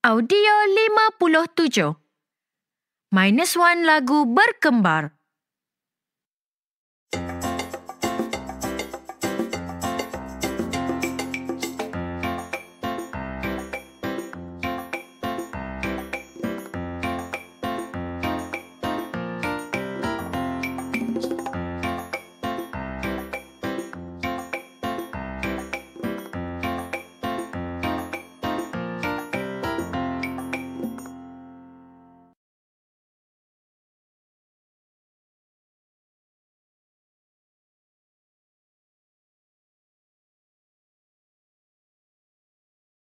Audio 57 Minus One lagu berkembar.